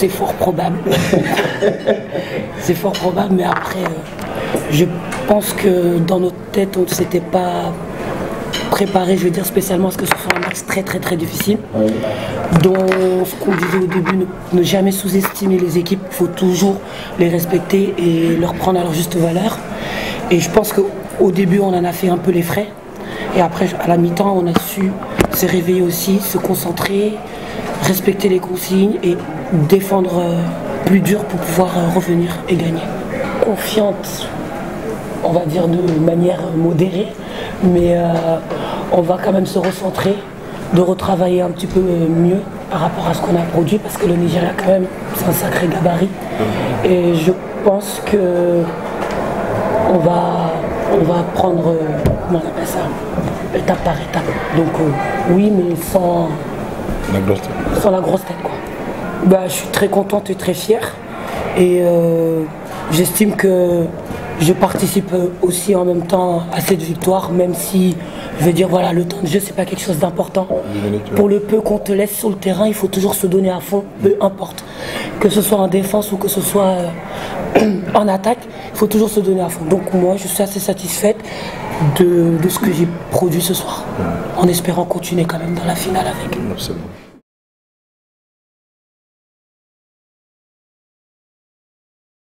c'est fort probable. c'est fort probable, mais après, euh, je pense que dans notre tête, on ne s'était pas préparé, je veux dire, spécialement à ce que ce soit un match très très très difficile. Dont ce qu'on disait au début, ne, ne jamais sous-estimer les équipes, il faut toujours les respecter et leur prendre à leur juste valeur. Et je pense qu'au début, on en a fait un peu les frais. Et après, à la mi-temps, on a su se réveiller aussi, se concentrer, respecter les consignes et défendre euh, plus dur pour pouvoir euh, revenir et gagner. Confiante, on va dire de manière modérée, mais euh, on va quand même se recentrer, de retravailler un petit peu mieux par rapport à ce qu'on a produit, parce que le Nigeria quand même, c'est un sacré gabarit. Et je pense que on va, on va prendre, comment on appelle ça, étape par étape. Donc euh, oui, mais sans, La grosse tête. sans la grosse tête. Quoi. Bah, je suis très contente et très fière. Et euh, j'estime que je participe aussi en même temps à cette victoire, même si je veux dire, voilà, le temps de jeu, c'est pas quelque chose d'important. Pour le peu qu'on te laisse sur le terrain, il faut toujours se donner à fond, peu importe. Que ce soit en défense ou que ce soit euh, en attaque, il faut toujours se donner à fond. Donc moi, je suis assez satisfaite de, de ce que j'ai produit ce soir, en espérant continuer quand même dans la finale avec. Absolument.